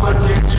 What you?